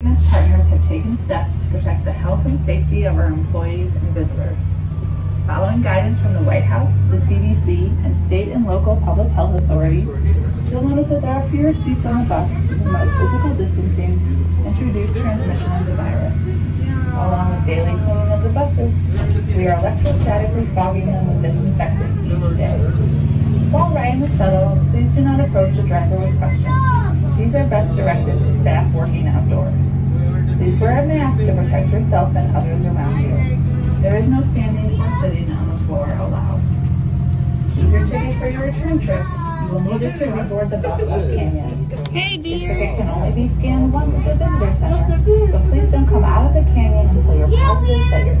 Business partners have taken steps to protect the health and safety of our employees and visitors. Following guidance from the White House, the CDC, and state and local public health authorities, you'll notice that there are fewer seats on the bus to promote physical distancing and reduce transmission of the virus. Along with daily cleaning of the buses, we are electrostatically fogging them with disinfectant each day. While riding the shuttle, please do not approach the driver with questions. These are best directed to staff working outdoors. Please wear a mask to protect yourself and others around you. There is no standing or sitting on the floor allowed. Keep your ticket for your return trip. You will need it to reboard the bus up Canyon. Hey, This ticket can only be scanned once at the visitor center, so please don't come out of the canyon until you're positive that your